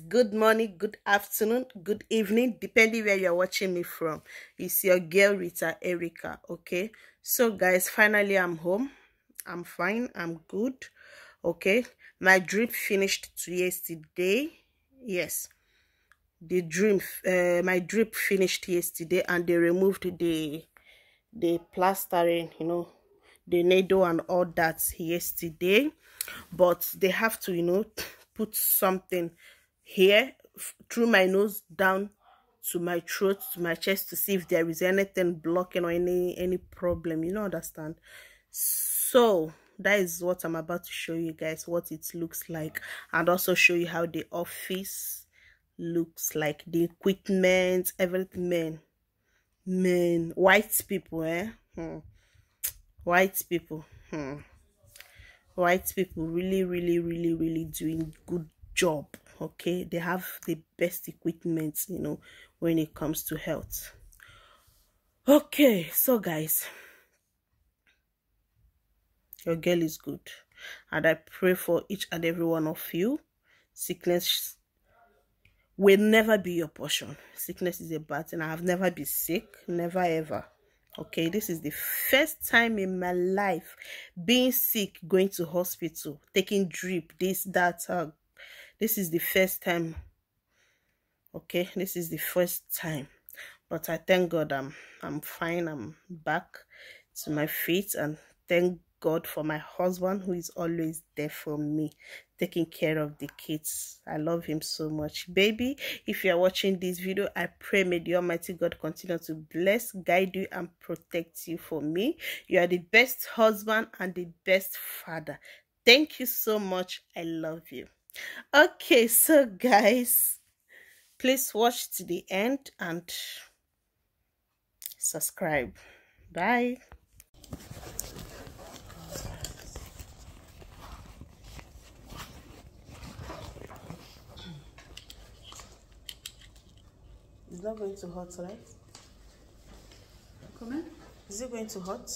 good morning good afternoon good evening depending where you're watching me from. It's your girl rita erica okay? So guys finally i'm home. I'm fine. I'm good okay? My drip finished yesterday. Yes. The drip uh, my drip finished yesterday and they removed the the plastering you know the needle and all that yesterday. But they have to you know put something here through my nose down to my throat to my chest to see if there is anything blocking or any any problem you know understand? So that is what i'm about to show you guys what it looks like. And also show you how the office looks like the equipment everything. Men white people eh? Hmm. white people hmm. white people really really really really doing good job okay they have the best equipment you know when it comes to health. Okay so guys your girl is good and i pray for each and every one of you. Sickness will never be your portion. Sickness is a bad thing. I have never been sick never ever. Okay this is the first time in my life being sick going to hospital taking drip this that uh, this is the first time okay? This is the first time. But i thank god i'm i'm fine i'm back to my feet and thank god for my husband who is always there for me taking care of the kids. I love him so much. Baby if you are watching this video i pray may the almighty god continue to bless guide you and protect you for me. You are the best husband and the best father. Thank you so much. I love you okay so guys please watch to the end and subscribe bye It's not going to hot, right? Come? in. Is it going to hot?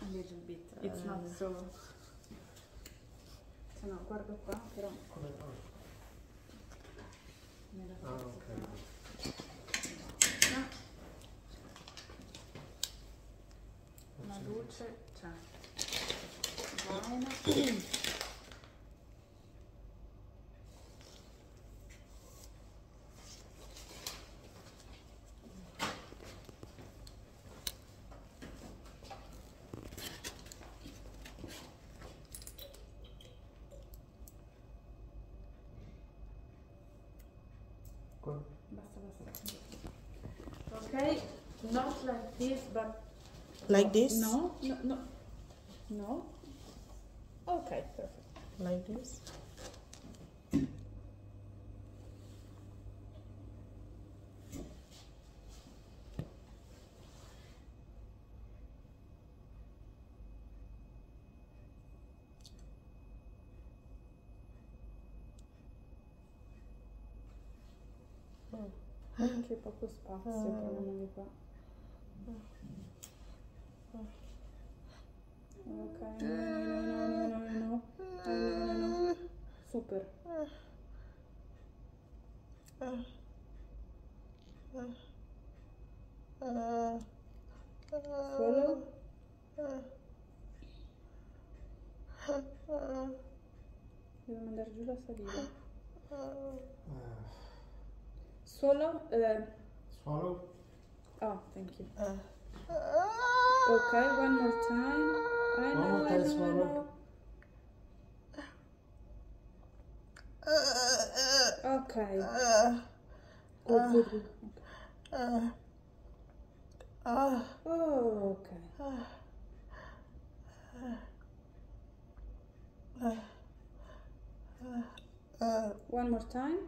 A little bit. It's not uh, so. adesso no, guardo qua, però... Come? Ah, ah ok. Una no. no, dolce, cioè... Buona. Okay, not like this, but. Like this? No, no, no. No? Okay, perfect. Like this? Anche poco spazio però non mi fa. Ok, no, no, no, no, no, no, no, no, no, no. Super. Solo? Devo mandare giù la saliva. Solo? eh, Swallow. oh, thank you. Okay, one more time. I One know, more I time, know, I swallow. know. Okay. Good, good, good. Okay. Oh, okay. One more time.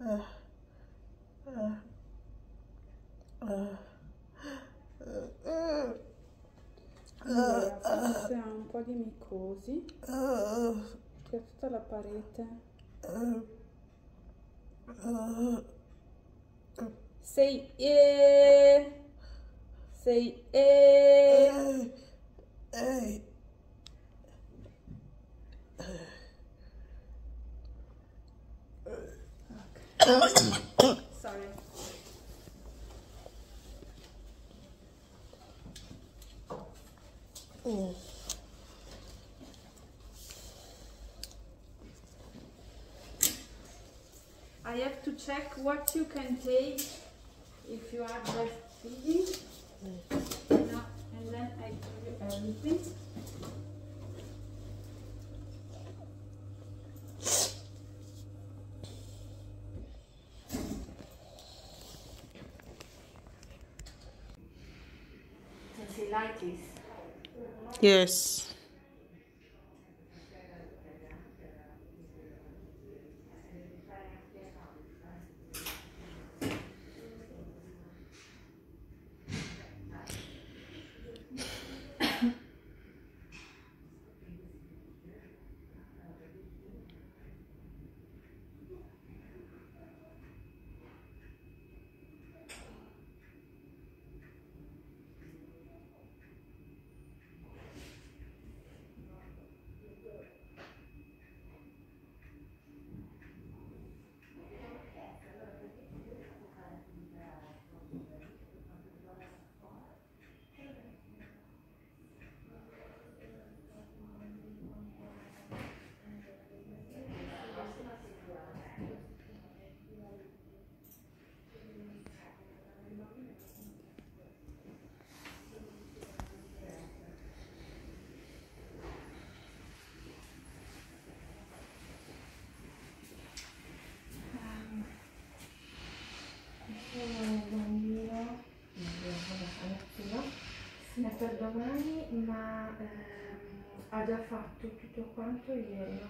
Allora, ha un po' di micosi, che ha tutta la parete. Sei eh, sei eh. Sorry. I have to check what you can take if you are breastfeeding. No, and then I give you everything. Yes. Sì, è per domani, ma ehm, ha già fatto tutto quanto ieri.